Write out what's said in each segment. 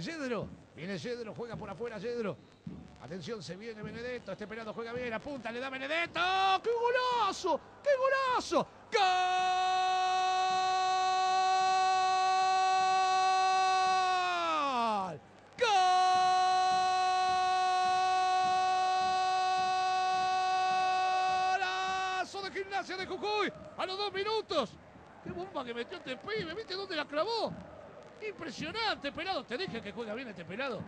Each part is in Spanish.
Yedro. Viene Yedro, juega por afuera Yedro. Atención, se viene Benedetto. Este pelado juega bien, apunta, le da Benedetto. ¡Qué golazo! ¡Qué golazo! ¡Gol! ¡Golazo de gimnasia de Jujuy! A los dos minutos. ¡Qué bomba que metió este pibe! ¿Viste dónde la clavó? Impresionante, pelado. Te dije que juega bien este pelado.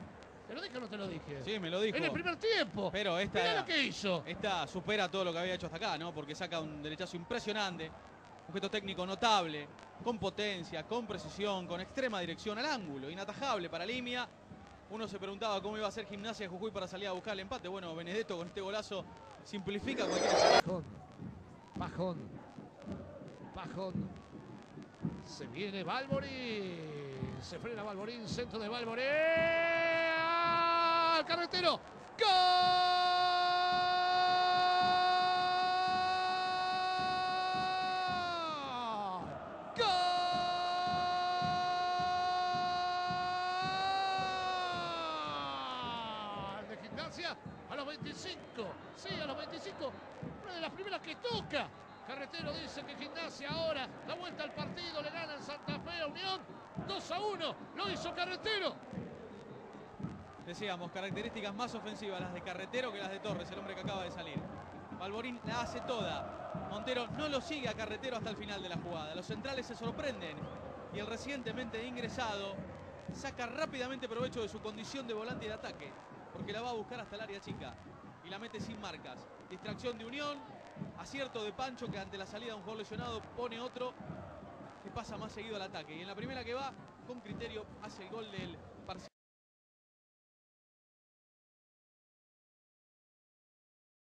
¿Te lo dije o no te lo dije? Sí, me lo dijo. En el primer tiempo. Pero esta, Mirá lo que hizo. esta supera todo lo que había hecho hasta acá, ¿no? Porque saca un derechazo impresionante, un gesto técnico notable, con potencia, con precisión, con extrema dirección al ángulo, inatajable para Limia. Uno se preguntaba cómo iba a ser gimnasia de Jujuy para salir a buscar el empate. Bueno, Benedetto con este golazo simplifica cualquier Bajón. Bajón. Bajón. Se viene Balborín. Se frena Balborín. Centro de Balborín. ¡Al carretero! ¡Gol! ¡Gol! De gimnasia a los 25. Sí, a los 25. Una de las primeras que toca. Carretero dice que Gimnasia ahora da vuelta al partido, le gana en Santa Fe a Unión 2 a 1. Lo hizo Carretero. Decíamos, características más ofensivas las de Carretero que las de Torres, el hombre que acaba de salir. Balborín la hace toda. Montero no lo sigue a Carretero hasta el final de la jugada. Los centrales se sorprenden y el recientemente ingresado saca rápidamente provecho de su condición de volante de ataque, porque la va a buscar hasta el área chica y la mete sin marcas. Distracción de Unión, acierto de Pancho que ante la salida de un jugador lesionado pone otro que pasa más seguido al ataque. Y en la primera que va, con criterio, hace el gol del parcial.